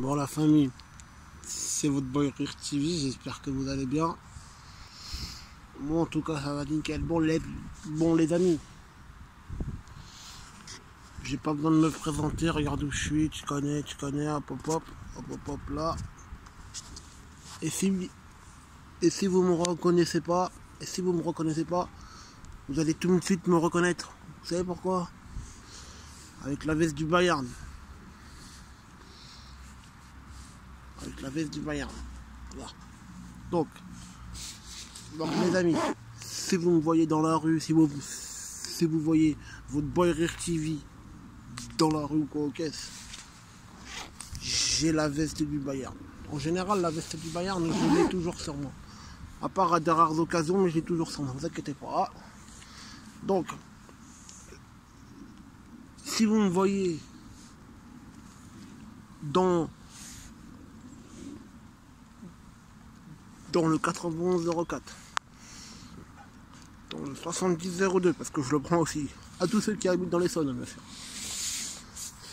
Bon la famille, c'est votre boy Rire TV, j'espère que vous allez bien. Moi en tout cas ça va nickel. Bon les, bon, les amis, j'ai pas besoin de me présenter, regarde où je suis, tu connais, tu connais, hop hop hop, hop hop hop là. Et si, et si vous me reconnaissez pas, et si vous me reconnaissez pas, vous allez tout de suite me reconnaître. Vous savez pourquoi? Avec la veste du Bayern. La veste du Bayern. Donc, donc mes amis, si vous me voyez dans la rue, si vous, si vous voyez votre boy Rire TV dans la rue ou quoi caisses, j'ai la veste du Bayern. En général, la veste du Bayern, je l'ai toujours sur moi. À part à de rares occasions, mais j'ai toujours sur moi. Vous inquiétez pas. Donc, si vous me voyez dans dans le 9104 dans le 7002 parce que je le prends aussi. À tous ceux qui habitent dans les zones bien sûr.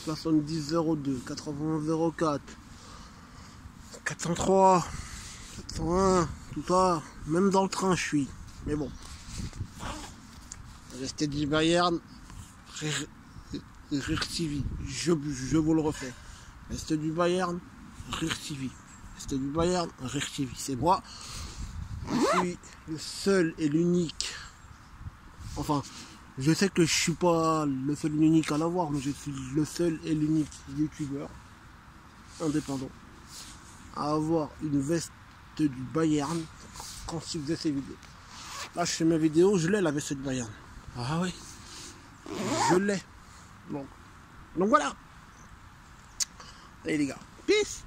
7002 9104 403 401 tout ça. Même dans le train je suis. Mais bon. Restez du Bayern Rire TV je, je vous le refais. Restez du Bayern Rire TV c'était du Bayern, TV, c'est moi. Je suis le seul et l'unique. Enfin, je sais que je suis pas le seul et l'unique à l'avoir, mais je suis le seul et l'unique youtubeur indépendant à avoir une veste du Bayern quand je faisais ces vidéos. Là, je fais mes vidéos, je l'ai la veste du Bayern. Ah oui, je l'ai. Donc, donc voilà. Allez les gars, peace